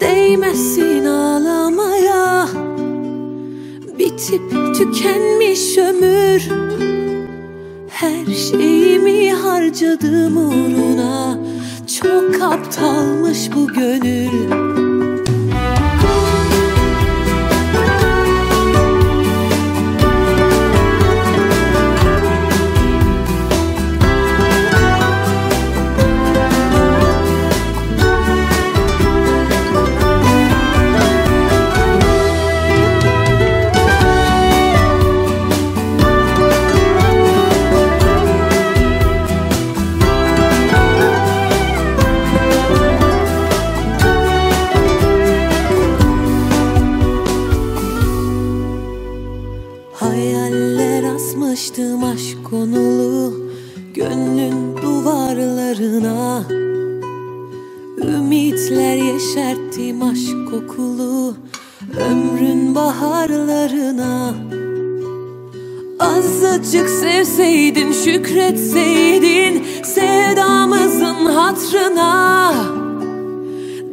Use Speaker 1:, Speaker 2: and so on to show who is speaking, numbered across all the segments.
Speaker 1: Değmesin ağlamaya. Bitip tükenmiş ömür. Her şeyimi harcadım uğruna. Çok aptalmış bu gönül konulu Gönlün duvarlarına. Ümitler yeşerttim aşk kokulu Ömrün baharlarına. Azıcık sevseydin şükretseydin Sevdamızın hatrına.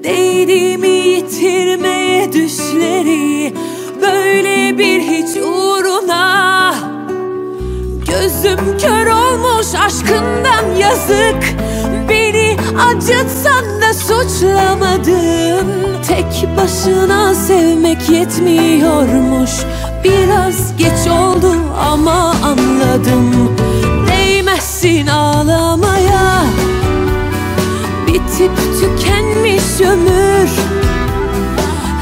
Speaker 1: Değdi yitirmeye düşleri Böyle bir hiç uğruna Gözüm kör olmuş aşkından yazık. Beni acıtsan da suçlamadın Tek başına sevmek yetmiyormuş. Biraz geç oldu ama anladım. Değmezsin ağlamaya. Bitip tükenmiş ömür.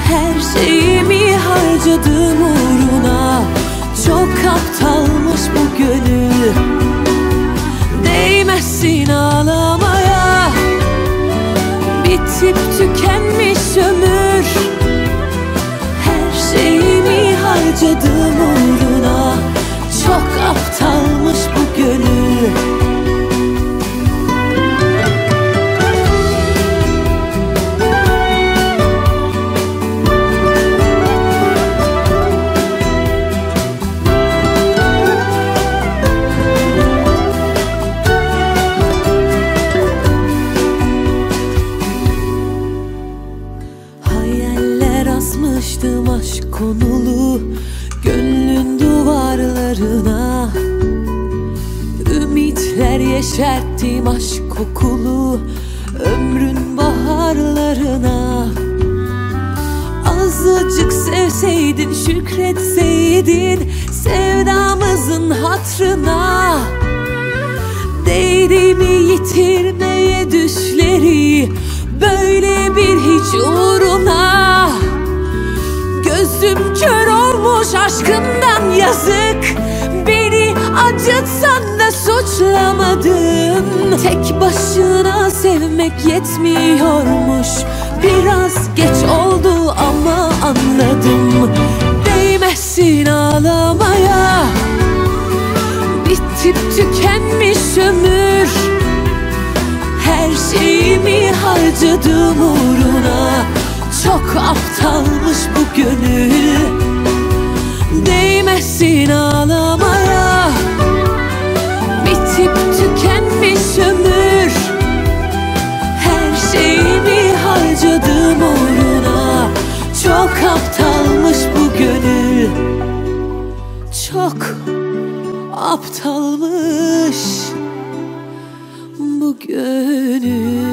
Speaker 1: Her şeyimi harcadım uğruna. Çok aptalmış bu gönül Değmezsin ağlamaya. Bitip tükenmiş ömür. Her şeyimi harcadım uğruna. Çok aptalmış bu gönül aşk konulu Gönlün duvarlarına. Ümitler yeşerttim aşk kokulu Ömrün baharlarına. Azıcık sevseydin şükretseydin Sevdamızın hatrına. Değdi mi yitirmeye düşleri Böyle bir hiç uğruna Gözüm kör olmuş aşkından yazık. Beni acıtsan da suçlamadın. Tek başına sevmek yetmiyormuş. Biraz geç oldu ama anladım. Değmezsin ağlamaya. Bitip tükenmiş ömür. Her şeyimi harcadım uğruna Çok aptalmış bu gönül. Değmezsin ağlamaya. Bitip tükenmiş ömür. Her şeyimi harcadım uğruna Çok aptalmış bu gönül. Çok aptalmış bu gönül